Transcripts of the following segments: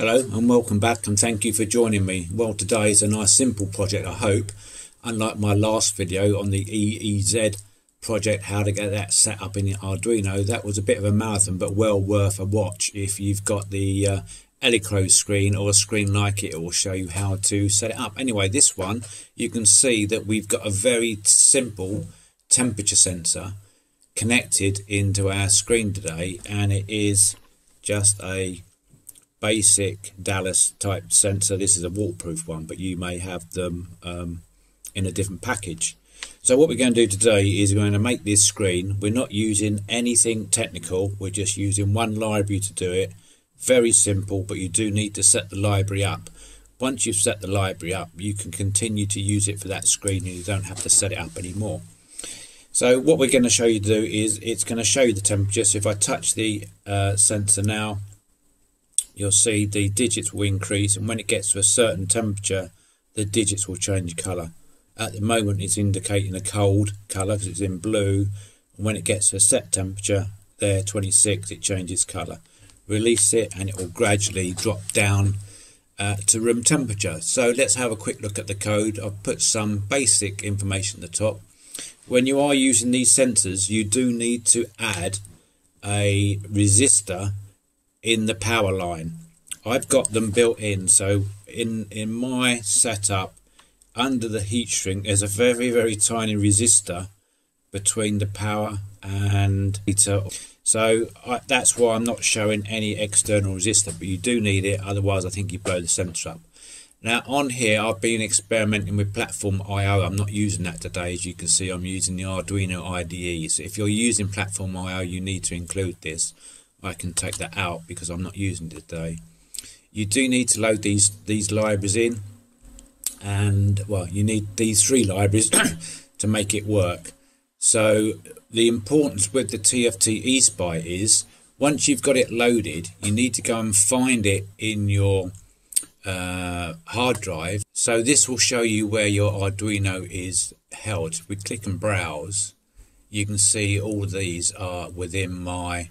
Hello and welcome back and thank you for joining me. Well today is a nice simple project I hope. Unlike my last video on the EEZ project how to get that set up in the Arduino that was a bit of a marathon but well worth a watch if you've got the uh, screen or a screen like it it will show you how to set it up. Anyway this one you can see that we've got a very simple temperature sensor connected into our screen today and it is just a basic Dallas type sensor. This is a waterproof one, but you may have them um, in a different package. So what we're going to do today is we're going to make this screen. We're not using anything technical. We're just using one library to do it. Very simple, but you do need to set the library up. Once you've set the library up, you can continue to use it for that screen and you don't have to set it up anymore. So what we're going to show you to do is it's going to show you the temperature. So if I touch the uh, sensor now, you'll see the digits will increase and when it gets to a certain temperature the digits will change colour. At the moment it's indicating a cold colour because it's in blue and when it gets to a set temperature there 26 it changes colour. Release it and it will gradually drop down uh, to room temperature. So let's have a quick look at the code. I've put some basic information at the top. When you are using these sensors you do need to add a resistor in the power line. I've got them built in so in in my setup under the heat shrink there's a very very tiny resistor between the power and so I, that's why I'm not showing any external resistor but you do need it otherwise I think you blow the sensor up. Now on here I've been experimenting with PlatformIO I'm not using that today as you can see I'm using the Arduino IDE so if you're using PlatformIO you need to include this I can take that out because I'm not using it today. You do need to load these these libraries in and well you need these three libraries to make it work. So the importance with the TFT eSPI is once you've got it loaded you need to go and find it in your uh, hard drive. So this will show you where your Arduino is held. If we click and browse you can see all these are within my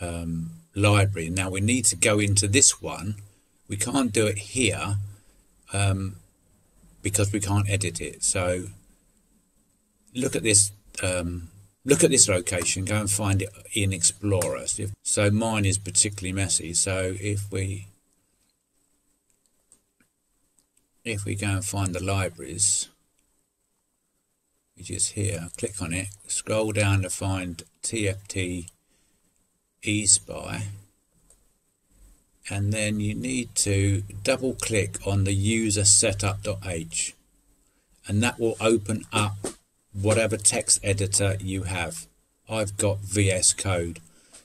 um, library. Now we need to go into this one. We can't do it here um, because we can't edit it. So look at this. Um, look at this location. Go and find it in Explorer. So mine is particularly messy. So if we if we go and find the libraries, which is here, click on it, scroll down to find TFT eSPI and then you need to double click on the user setup.h and that will open up whatever text editor you have. I've got VS Code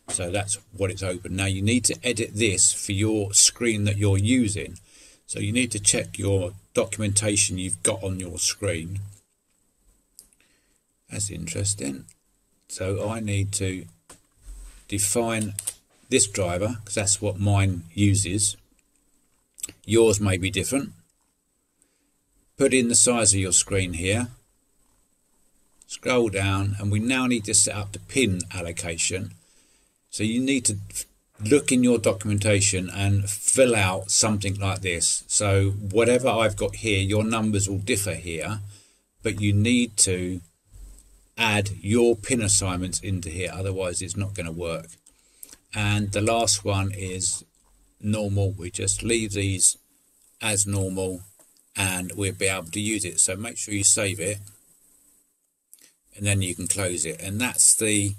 so that's what it's open. Now you need to edit this for your screen that you're using so you need to check your documentation you've got on your screen. That's interesting. So I need to define this driver because that's what mine uses. Yours may be different. Put in the size of your screen here. Scroll down and we now need to set up the pin allocation. So you need to look in your documentation and fill out something like this. So whatever I've got here your numbers will differ here but you need to add your pin assignments into here otherwise it's not going to work. And the last one is normal. We just leave these as normal and we'll be able to use it. So make sure you save it and then you can close it. And that's the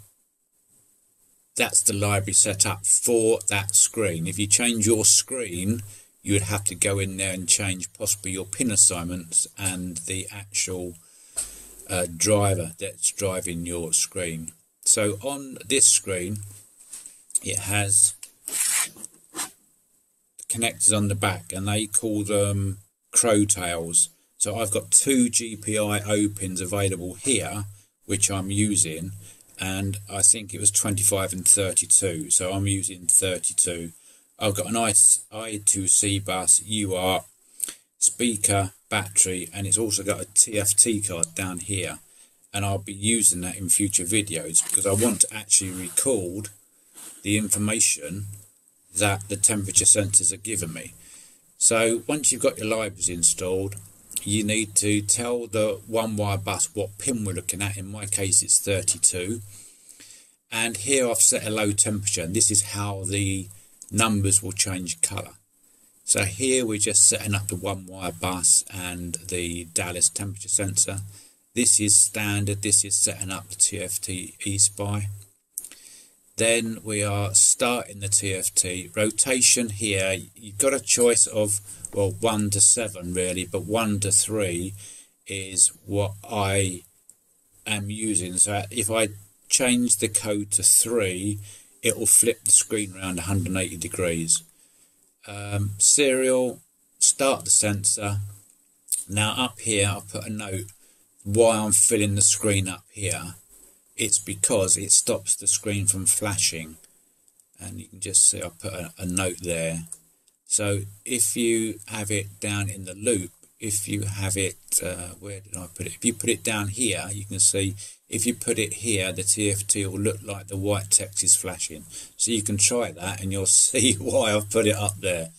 that's the library set up for that screen. If you change your screen you would have to go in there and change possibly your pin assignments and the actual uh, driver that's driving your screen. So on this screen, it has connectors on the back and they call them Crowtails. So I've got two GPIO pins available here, which I'm using, and I think it was 25 and 32. So I'm using 32. I've got an I2C bus, UART, speaker, battery and it's also got a TFT card down here and I'll be using that in future videos because I want to actually record the information that the temperature sensors are giving me. So once you've got your libraries installed, you need to tell the one wire bus what pin we're looking at. In my case, it's 32. And here I've set a low temperature, and this is how the numbers will change colour. So here we're just setting up the one wire bus and the Dallas temperature sensor. This is standard, this is setting up the TFT eSPI. Then we are starting the TFT. Rotation here, you've got a choice of, well, 1 to 7 really, but 1 to 3 is what I am using. So if I change the code to 3, it will flip the screen around 180 degrees. Um, serial, start the sensor. Now up here, I'll put a note why I'm filling the screen up here. It's because it stops the screen from flashing. And you can just see I put a, a note there. So if you have it down in the loop, if you have it, uh, where did I put it? If you put it down here, you can see if you put it here, the TFT will look like the white text is flashing. So you can try that and you'll see why I've put it up there.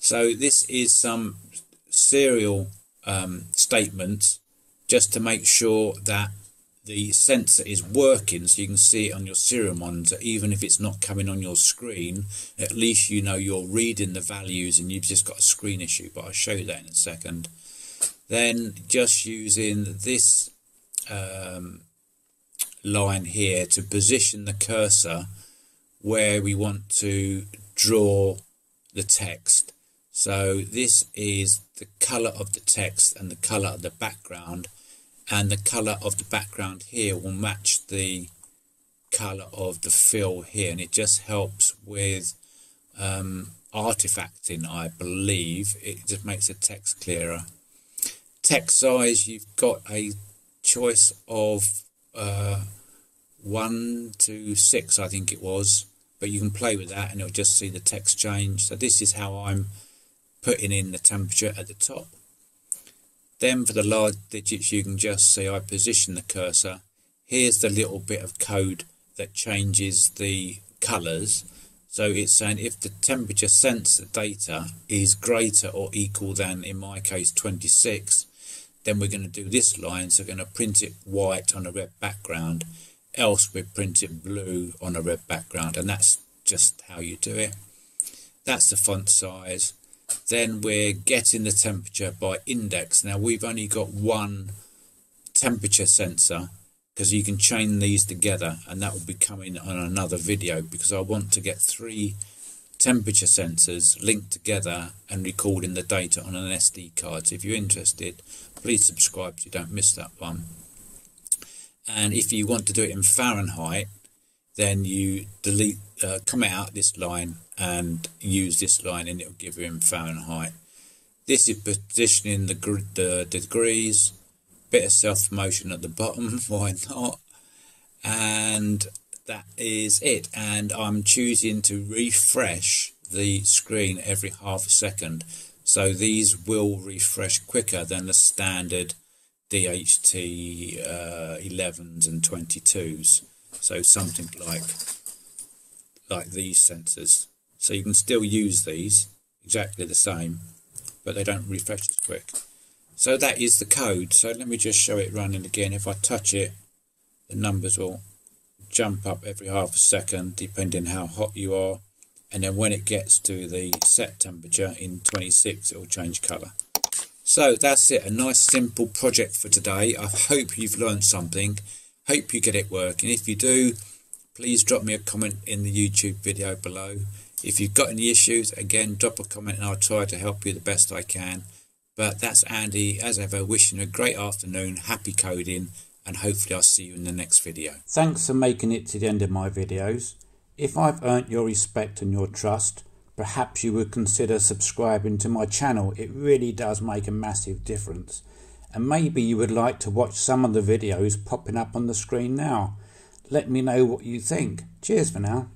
So this is some serial um, statements just to make sure that the sensor is working so you can see it on your serial monitor even if it's not coming on your screen. At least you know you're reading the values and you've just got a screen issue but I'll show you that in a second. Then just using this um, line here to position the cursor where we want to draw the text. So this is the color of the text and the color of the background and the color of the background here will match the color of the fill here. And it just helps with um, artifacting I believe. It just makes the text clearer. Text size you've got a choice of uh, 1 to 6 I think it was. But you can play with that and it'll just see the text change. So this is how I'm putting in the temperature at the top then for the large digits you can just see I position the cursor. Here's the little bit of code that changes the colors so it's saying if the temperature sensor data is greater or equal than in my case 26 then we're going to do this line. So we're going to print it white on a red background. Else we print it blue on a red background. And that's just how you do it. That's the font size then we're getting the temperature by index. Now we've only got one temperature sensor because you can chain these together and that will be coming on another video because I want to get three temperature sensors linked together and recording the data on an SD card. So if you're interested please subscribe so you don't miss that one. And if you want to do it in Fahrenheit then you delete uh, come out this line and use this line and it will give you in Fahrenheit. This is positioning the, the degrees. Bit of self motion at the bottom why not? And that is it. And I'm choosing to refresh the screen every half a second. So these will refresh quicker than the standard DHT uh, 11s and 22s. So something like like these sensors. So you can still use these exactly the same, but they don't refresh as quick. So that is the code. So let me just show it running again. If I touch it, the numbers will jump up every half a second depending how hot you are. And then when it gets to the set temperature in 26, it will change colour. So that's it, a nice simple project for today. I hope you've learned something. Hope you get it working. If you do, please drop me a comment in the YouTube video below. If you've got any issues, again, drop a comment and I'll try to help you the best I can. But that's Andy, as ever, wishing a great afternoon, happy coding, and hopefully I'll see you in the next video. Thanks for making it to the end of my videos. If I've earned your respect and your trust, perhaps you would consider subscribing to my channel. It really does make a massive difference. And maybe you would like to watch some of the videos popping up on the screen now. Let me know what you think. Cheers for now.